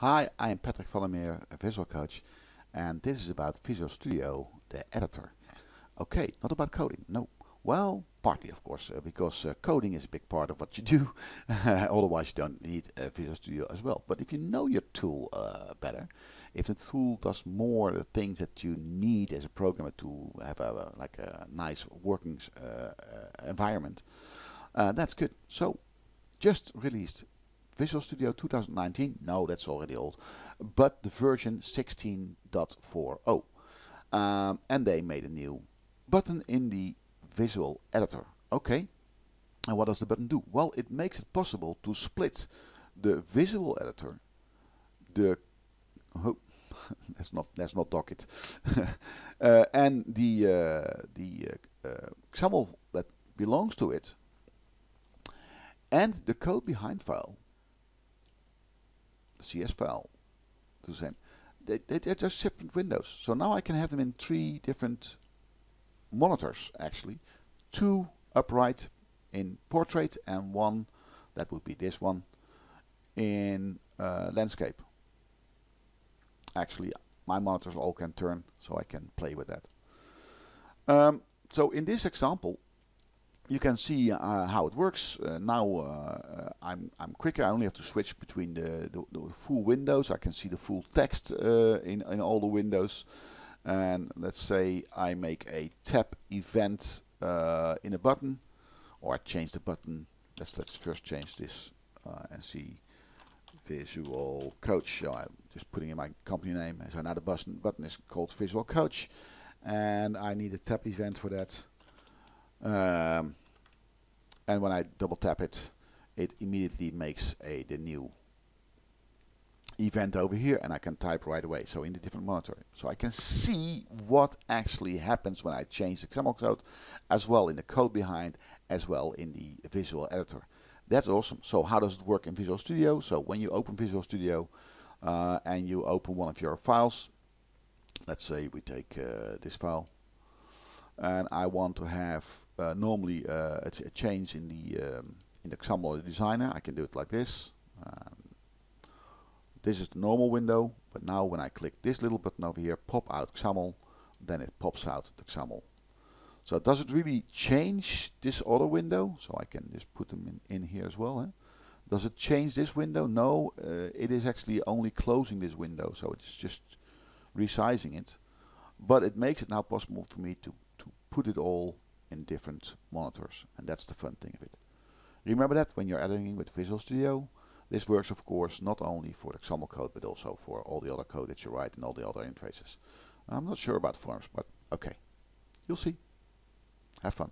Hi, I am Patrick Vallemeer, a visual coach, and this is about Visual Studio, the editor. Okay, not about coding, no. Well, partly of course, uh, because uh, coding is a big part of what you do, otherwise you don't need uh, Visual Studio as well. But if you know your tool uh, better, if the tool does more the things that you need as a programmer to have a, like a nice working uh, uh, environment, that's good. So, just released Visual Studio 2019, no that's already old, but the version 16.40. Um, and they made a new button in the visual editor. Okay, and what does the button do? Well, it makes it possible to split the visual editor, the oh, let's not let's not dock it, uh, and the uh, the uh, uh XAML that belongs to it, and the code behind file CS file to the same. They, they, they're just separate windows. So now I can have them in three different monitors actually. Two upright in portrait and one, that would be this one, in uh, landscape. Actually my monitors all can turn so I can play with that. Um, so in this example you can see uh, how it works. Uh, now uh, I'm, I'm quicker, I only have to switch between the, the, the full windows. I can see the full text uh, in, in all the windows. And let's say I make a tap event uh, in a button, or I change the button. Let's, let's first change this uh, and see Visual Coach. So I'm just putting in my company name. So now the button, button is called Visual Coach. And I need a tap event for that. Um, and when I double tap it it immediately makes a the new event over here and I can type right away so in the different monitor. So I can see what actually happens when I change the XAML code as well in the code behind as well in the visual editor. That's awesome. So how does it work in Visual Studio? So when you open Visual Studio uh, and you open one of your files let's say we take uh, this file and I want to have uh, normally uh, a, a, change in the um, in the XAML designer. I can do it like this. Um, this is the normal window, but now when I click this little button over here, pop out XAML, then it pops out the XAML. So does it really change this other window? So I can just put them in, in here as well. Eh? Does it change this window? No, uh, it is actually only closing this window, so it's just resizing it. But it makes it now possible for me to, to put it all different monitors and that's the fun thing of it. Remember that when you're editing with Visual Studio this works of course not only for the XAML code but also for all the other code that you write and all the other interfaces. I'm not sure about forms but okay. You'll see. Have fun.